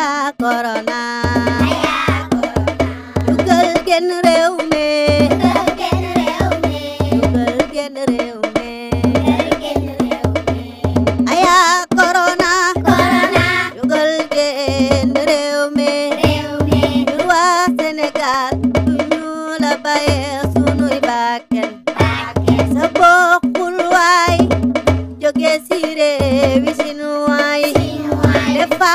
haya corona dugal génn réew mi dugal génn réew mi haya corona dugal génn réew mi ñun waa Sénégal duñu la baye sunuy bakken sa bokkul waay jóge si réewi sinuwaay defa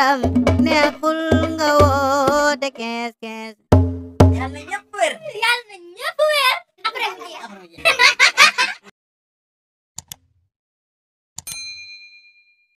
yaram neexul nga woote 15 15. yàlla ñëpp wér.